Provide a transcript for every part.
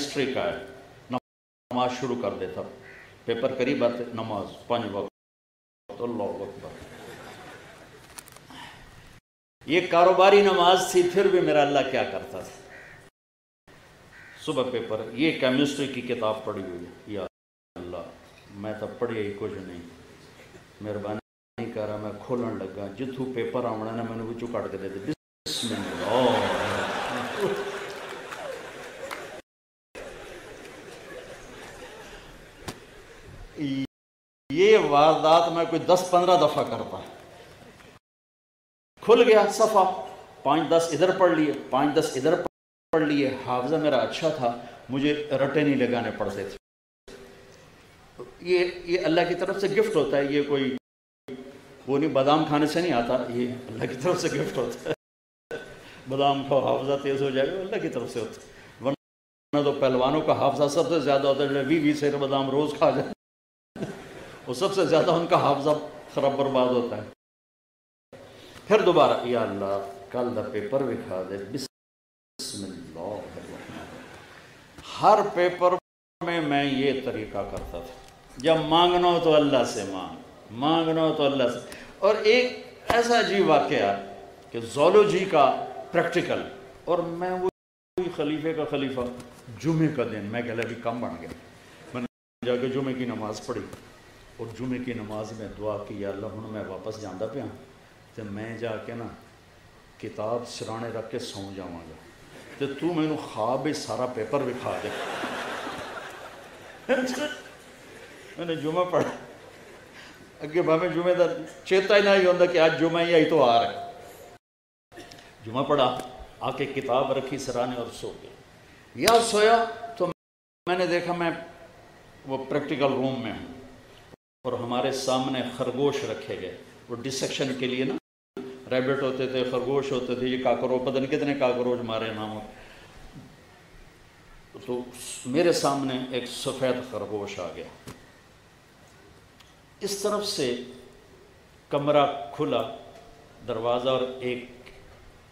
Chemistry کا ہے۔ نماز شروع کر دیتا۔ پیپر قریب آتے نماز، پانچ وقت۔ اللہ اکبر۔ یہ کاروباری نماز تھی، پھر بھی میرا اللہ کیا کرتا تھا۔ صبح پیپر، یہ کیمسٹری کی کتاب پڑھی ہوئی ہے۔ یا اللہ، میں تو پڑھی ہی کچھ نہیں۔ مہربانی نہیں کر رہا میں کھولن لگا۔ جتھو پیپر آمنا نے میں نے وچو کٹ کے دے دے۔ بسم اللہ۔ یہ واردات میں کوئی دس پندرہ دفعہ کرتا۔ کھل گیا صفحہ۔ پانچ دس ادھر پڑھ لیے، پانچ دس ادھر پڑھ لیے۔ حافظہ میرا اچھا تھا، مجھے رٹے نہیں لگانے پڑتے تھے۔ یہ یہ اللہ کی طرف سے گفٹ ہوتا ہے، یہ کوئی، وہ نہیں، بادام کھانے سے نہیں آتا، یہ اللہ کی طرف سے گفٹ ہوتا ہے۔ بادام کھاؤ، حافظہ تیز ہو جائے گا، اللہ کی طرف سے ہوتا ہے۔ ورنہ تو پہلوانوں کا حافظہ سب سے زیادہ ہوتا ہے وی وی سے بادام روز کھا جائے وہ سب سے زیادہ ان کا حافظہ خراب برباد ہوتا ہے۔ پھر دوبارہ، یا اللہ، کل دا پیپر بھی کھا دے۔ بسم اللہ ہر پیپر میں میں یہ طریقہ کرتا تھا۔ جب مانگنا ہو تو اللہ سے مانگ، مانگنا ہو تو اللہ سے۔ اور ایک ایسا عجیب واقعہ کہ زولوجی کا پریکٹیکل اور میں وہ خلیفے کا خلیفہ جمعے کا دن، میں کہ بھی کم بن گیا۔ میں نے جا کے جمعے کی نماز پڑھی۔ اور جمعے کی نماز میں دعا کی، یا اللہ ہوں میں واپس جانا پیا تو میں جا کے نا کتاب سرانے رکھ کے سو جاواں گا۔ تو تو میں خواب سارا پیپر بھی کھا دے۔ میں نے جمعہ پڑھا۔ اگے بھامے جمعہ دا چیتا ہی نہ ہی کہ آج جمعہ ہی آئی تو آ رہا ہے۔ جمعہ پڑھا، آ کے کتاب رکھی سرانے اور سو گیا۔ یا سویا تو میں نے دیکھا میں وہ پریکٹیکل روم میں ہوں۔ اور ہمارے سامنے خرگوش رکھے گئے۔ وہ ڈسیکشن کے لیے نا ریبٹ ہوتے تھے، خرگوش ہوتے تھے، یہ کاکرو پتہ نہیں کتنے کاکروچ مارے نام۔ تو میرے سامنے ایک سفید خرگوش آ گیا۔ اس طرف سے کمرہ کھلا، دروازہ اور ایک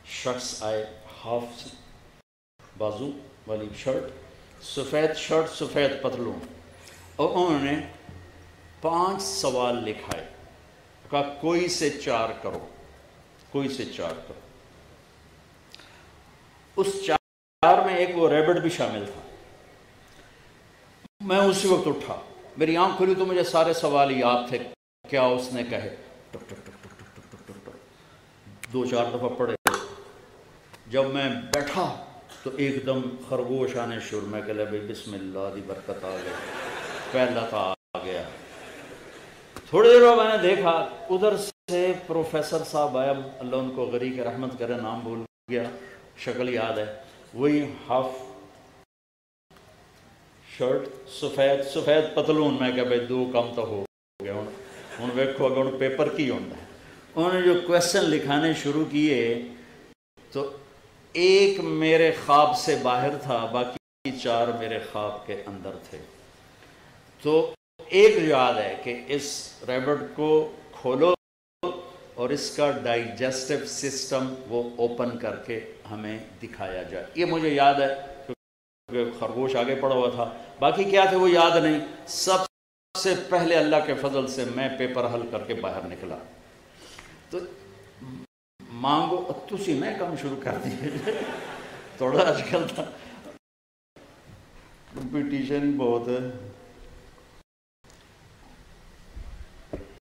شخص آئے، ہاف بازو والی شرٹ، سفید شرٹ، سفید پتلون۔ اور انہوں نے پانچ سوال لکھائے۔ کہا، کوئی سے چار کرو۔ کوئی سے چار کرو۔ اس چار میں ایک وہ ریبٹ بھی شامل تھا۔ میں اسی وقت اٹھا۔ میری آنکھ کھلی تو مجھے سارے سوال یاد تھے۔ کیا اس نے کہے؟ ٹک ٹک ٹک ٹک ٹک ٹک ٹک ٹک۔ دو چار دفعہ پڑھے۔ جب میں بیٹھا تو ایک دم خرگوش آنے شروع میں کہ بھائی، بسم اللہ دی برکت آ گئی۔ پہلا تھا۔ تھوڑی دیر میں نے دیکھا، ادھر سے پروفیسر صاحب آیا اللہ ان کو غریق کے رحمت کرے، نام بھول گیا، شکل یاد ہے۔ وہی ہاف شرٹ، سفید سفید پتلون، میں کہ بھائی دو کم تو ہو گیا ہوں ویکھو، اگر ہوں پیپر کی ہوتا ہے۔ انہوں نے جو کویسچن لکھانے شروع کیے، تو ایک میرے خواب سے باہر تھا، باقی چار میرے خواب کے اندر تھے۔ تو ایک یاد ہے کہ اس ریبٹ کو کھولو اور اس کا ڈائجسٹو سسٹم وہ اوپن کر کے ہمیں دکھایا جائے۔ یہ مجھے یاد ہے کیونکہ خرگوش آگے پڑا ہوا تھا۔ باقی کیا تھے وہ یاد نہیں۔ سب سے پہلے اللہ کے فضل سے میں پیپر حل کر کے باہر نکلا۔ تو مانگو تسی میں کم شروع کر دیے تھوڑا آج کل تھا۔ کمپٹیشن بہت ہے۔